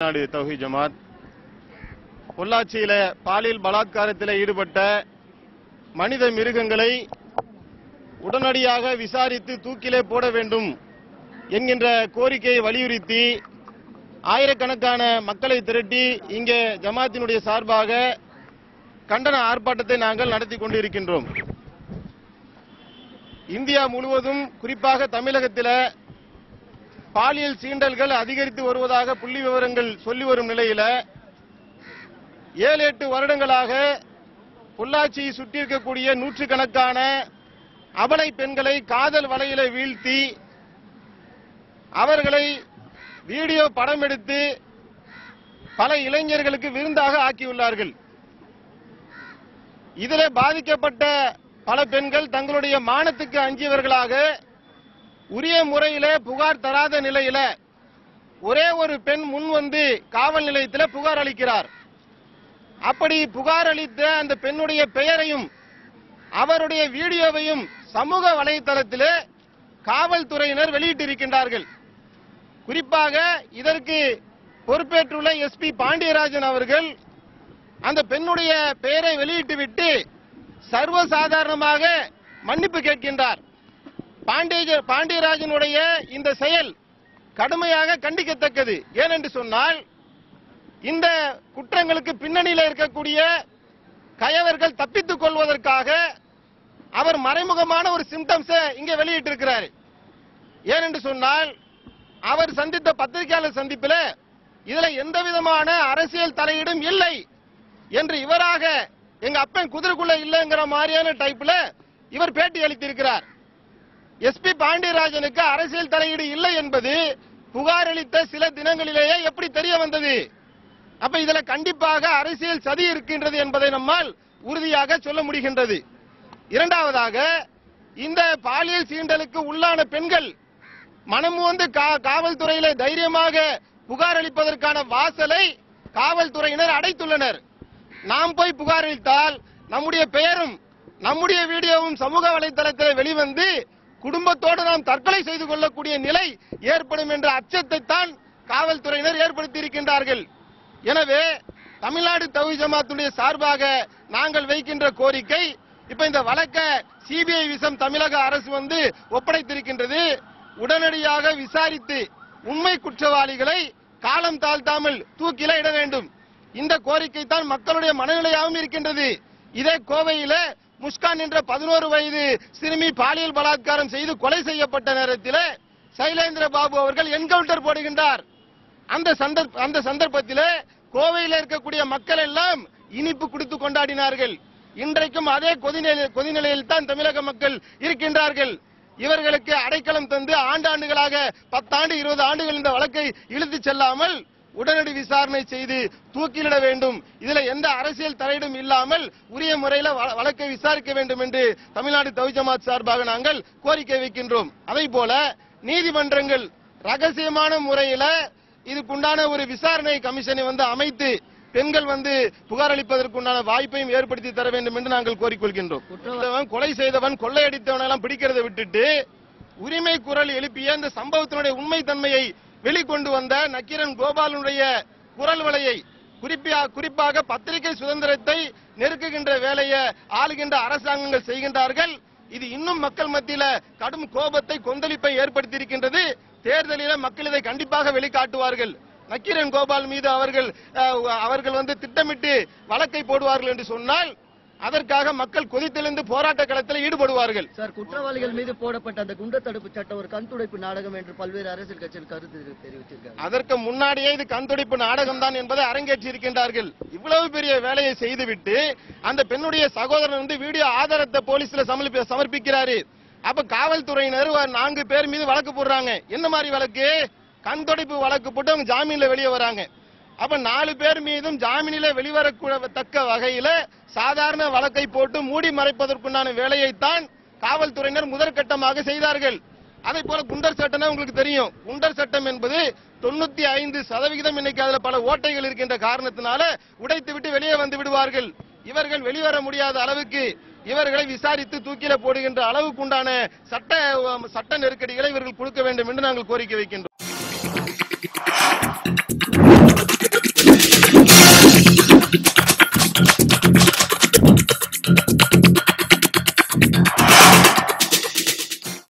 தமிழ்நாடு தௌஹி ஜமாத். பொள்ளாச்சியில பாலியல் பலாத்காரத்தில் ஈடுபட்ட மனித மிருகங்களை உடனடியாக விசாரித்து தூக்கிலே போட வேண்டும் என்கின்ற கோரிக்கையை வலியுறுத்தி ஆயிரக்கணக்கான மக்களை திரட்டி இங்கே ஜமாத்தினுடைய சார்பாக கண்டன ஆர்ப்பாட்டத்தை நாங்கள் நடத்தி கொண்டிருக்கின்றோம். இந்தியா முழுவதும் குறிப்பாக தமிழகத்தில் பாலியல் சீண்டல்கள் அதிகரித்து வருவதாக புள்ளி விவரங்கள் சொல்லி வரும் நிலையில ஏழு எட்டு வருடங்களாக பொள்ளாச்சியை சுற்றி இருக்கக்கூடிய நூற்றுக்கணக்கான அபலை பெண்களை காதல் வலையில வீழ்த்தி அவர்களை வீடியோ படம் எடுத்து பல இளைஞர்களுக்கு விருந்தாக ஆக்கியுள்ளார்கள். இதில் பாதிக்கப்பட்ட பல பெண்கள் தங்களுடைய மானத்துக்கு அஞ்சியவர்களாக உரிய முறையில புகார் தராத நிலையில ஒரே ஒரு பெண் முன் வந்து காவல் நிலையத்தில் புகார் அளிக்கிறார். அப்படி புகார் அளித்த அந்த பெண்ணுடைய பெயரையும் அவருடைய வீடியோவையும் சமூக வலைதளத்திலே காவல்துறையினர் வெளியிட்டிருக்கின்றார்கள். குறிப்பாக இதற்கு பொறுப்பேற்றுள்ள எஸ்பி பாண்டியராஜன் அவர்கள் அந்த பெண்ணுடைய பெயரை வெளியிட்டுவிட்டு சர்வசாதாரணமாக மன்னிப்பு கேட்கின்றார். பாண்டிய பாண்டியராஜனுடைய இந்த செயல் கடுமையாக கண்டிக்கத்தக்கது. ஏனென்று சொன்னால் இந்த குற்றங்களுக்கு பின்னணியில் இருக்கக்கூடிய கயவர்கள் தப்பித்துக் கொள்வதற்காக அவர் மறைமுகமான ஒரு சிம்டம்ஸை இங்கே வெளியிட்டிருக்கிறார். ஏனென்று சொன்னால் அவர் சந்தித்த பத்திரிகையாளர் சந்திப்பில் இதில் எந்த விதமான அரசியல் தலையீடும் இல்லை என்று இவராக எங்க அப்பன் குதிரைக்குள்ள இல்லைங்கிற மாதிரியான டைப்ல இவர் பேட்டி அளித்திருக்கிறார். எஸ்பி பாண்டியராஜனுக்கு அரசியல் தலையீடு இல்லை என்பது புகார் அளித்த சில தினங்களிலேயே எப்படி தெரிய வந்தது? அப்ப இதுல கண்டிப்பாக அரசியல் சதி இருக்கின்றது என்பதை நம்மால் உறுதியாக சொல்ல முடிகின்றது. இரண்டாவதாக இந்த பாலியல் சீண்டலுக்கு உள்ளான பெண்கள் மனம் வந்து கா- காவல்துறையில தைரியமாக புகார் அளிப்பதற்கான வாசலை காவல்துறையினர் அடைத்துள்ளனர். நாம் போய் புகார் அளித்தால் நம்முடைய பெயரும் நம்முடைய வீடியோவும் சமூக வலைதளத்தில் வெளிவந்து குடும்பத்தோடு நாம் தற்கொலை செய்து கொள்ளக்கூடிய நிலை ஏற்படும் என்ற அச்சத்தை தான் காவல்துறையினர் ஏற்படுத்தி இருக்கின்றார்கள் எனவே தமிழ்நாடு தவி ஜமாத்துடைய சார்பாக நாங்கள் வைக்கின்ற கோரிக்கை இப்ப இந்த வழக்க சிபிஐ விசம் தமிழக அரசு வந்து ஒப்படைத்திருக்கின்றது. உடனடியாக விசாரித்து உண்மை குற்றவாளிகளை காலம் தாழ்த்தாமல் தூக்கில இட வேண்டும். இந்த கோரிக்கை தான் மக்களுடைய மனநிலையாகவும் இருக்கின்றது. இதே கோவையில முஸ்கான் என்ற பதினோரு வயது சிறுமி பாலியல் பலாத்காரம் செய்து கொலை செய்யப்பட்ட நேரத்தில் சைலேந்திர பாபு அவர்கள் என்கவுண்டர் போடுகின்றார். அந்த சந்தர்ப்ப அந்த சந்தர்ப்பத்தில் கோவையில் இருக்கக்கூடிய மக்கள் எல்லாம் இனிப்பு கொடுத்து கொண்டாடினார்கள். இன்றைக்கும் அதே கொதிநிலை கொதிநிலையில் தான் தமிழக மக்கள் இருக்கின்றார்கள். இவர்களுக்கு அடைக்கலம் தந்து ஆண்டாண்டுகளாக பத்தாண்டு இருபது ஆண்டுகள் இந்த வழக்கை இழுத்து செல்லாமல் உடனடி விசாரணை செய்து தூக்கிலிட வேண்டும். இதுல எந்த அரசியல் தலையீடும் இல்லாமல் உரிய முறையில் வழக்கை விசாரிக்க வேண்டும் என்று தமிழ்நாடு தவிஜமாத் சார்பாக நாங்கள் கோரிக்கை வைக்கின்றோம். அதை போல நீதிமன்றங்கள் ரகசியமான முறையில இதுக்குண்டான ஒரு விசாரணை கமிஷனை வந்து அமைத்து பெண்கள் வந்து புகார் அளிப்பதற்குண்டான வாய்ப்பையும் ஏற்படுத்தி தர வேண்டும் என்று நாங்கள் கோரிக்கொள்கின்றோம். கொலை செய்தவன் கொள்ளையடித்தவன் எல்லாம் பிடிக்கிறதை விட்டுட்டு உரிமை குரல் எழுப்பிய இந்த சம்பவத்தினுடைய உண்மை தன்மையை வெளிக்கொண்டு வந்த நக்கீரன் கோபாலனுடைய குரல் வலையை குறிப்பாக பத்திரிகை சுதந்திரத்தை நெருக்குகின்ற வேலையை ஆளுகின்ற அரசாங்கங்கள் செய்கின்றார்கள். இது இன்னும் மக்கள் மத்தியில கடும் கோபத்தை கொந்தளிப்பை ஏற்படுத்தி இருக்கின்றது தேர்தலில மக்கள் இதை கண்டிப்பாக வெளிக்காட்டுவார்கள். நக்கீரன் கோபால் மீது அவர்கள் அவர்கள் வந்து திட்டமிட்டு வழக்கை போடுவார்கள் என்று சொன்னால் அதற்காக மக்கள் கொதித்தெழுந்து போராட்ட களத்தில் ஈடுபடுவார்கள். சார் குற்றவாளிகள் மீது போடப்பட்ட அந்த குண்டர் தடுப்பு சட்டம் ஒரு கண் துடைப்பு நாடகம் என்று பல்வேறு அரசியல் கட்சிகள் கருத்து தெரி- தெரிவித்திருக்காங்க. அதற்கு முன்னாடியே இது கண்துடைப்பு நாடகம் தான் என்பதை அரங்கேற்றி இருக்கின்றார்கள். இவ்வளவு பெரிய வேலையை செய்துவிட்டு அந்த பெண்ணுடைய சகோதரன் வந்து வீடியோ ஆதாரத்தை போலீஸ்ல சமர்ப்பி- சமர்ப்பிக்கிறாரு. அப்ப காவல்துறையினர் நான்கு பேர் மீது வழக்கு போடுறாங்க. என்ன மாதிரி வழக்கு? கண்துடைப்பு வழக்கு போட்டு அவங்க ஜாமீன்ல வெளியே வராங்க. அப்ப நாலு பேர் மீதும் ஜாமீனில வெளிவரத்தக்க வகையில சாதாரண வழக்கை போட்டு மூடி மறைப்பதற்குண்டான வேலையைத்தான் காவல்துறையினர் முதற்கட்டமாக செய்தார்கள். அதே போல குண்டர் சட்டம் உங்களுக்கு தெரியும். குண்டர் சட்டம் என்பது தொண்ணூத்தி ஐந்து சதவிகிதம் இன்னைக்கு அதுல பல ஓட்டைகள் இருக்கின்ற காரணத்தினால உடைத்து விட்டு வெளியே வந்து விடுவார்கள். இவர்கள் வெளிவர முடியாத அளவுக்கு இவர்களை விசாரித்து தூக்கில போடுகின்ற அளவுக்கு உண்டான சட்ட சட்ட நெருக்கடிகளை இவர்கள் கொடுக்க வேண்டும் என்று நாங்கள் கோரிக்கை வைக்கின்றோம். Thank you.